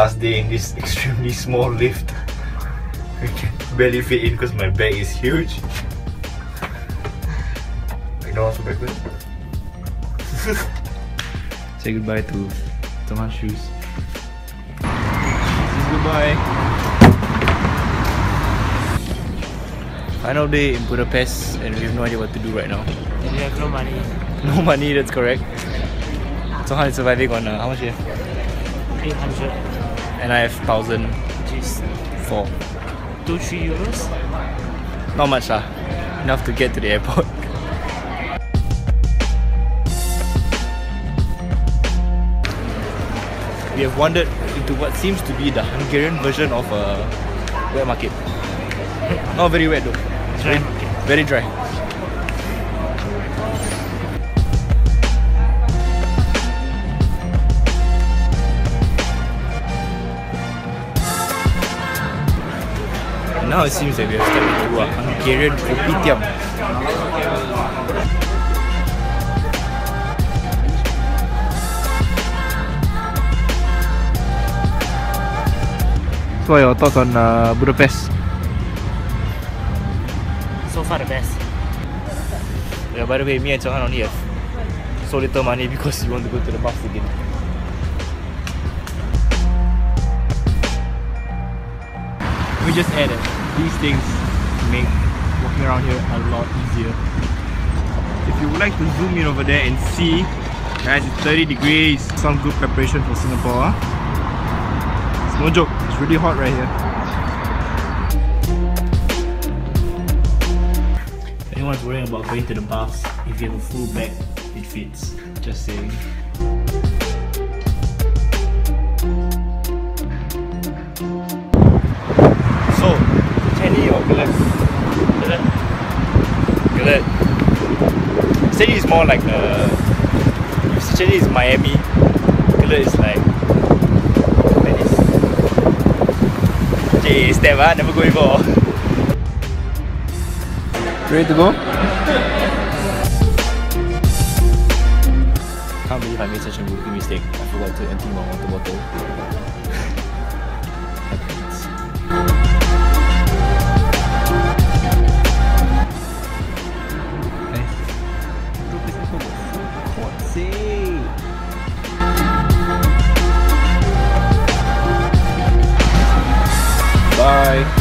last day in this extremely small lift. I can barely fit in because my bag is huge. McDonald's for breakfast. Say goodbye to Thomas shoes. Goodbye. Final day in Budapest and we have no idea what to do right now. And you have no money. No money, that's correct. So how is surviving on uh, how much you have? 800 And I have thousand is four. 2 3 euros. Not much lah. Enough to get to the airport. we have wandered into what seems to be the Hungarian version of a wet market. Not very wet though. Dry Very-. Very dry. Now it seems that we have stepped into a Hungarian kopitiam. So what are your thoughts on uh, Budapest? So far the best. Yeah, by the way, me and Changhan only have so little money because we want to go to the bus again. We just add that these things make walking around here a lot easier. If you would like to zoom in over there and see, guys, it's 30 degrees. Some good preparation for Singapore. Huh? It's no joke, it's really hot right here. Anyone's worrying about going to the baths, if you have a full bag, it fits. Just saying. Gellért. Cheney is more like the. Cheney is Miami. Gellért is like. Venice. Okay, step ah, never go before. Ready to go? Can't believe I made such a rookie mistake. I forgot to empty my water bottle. Bye.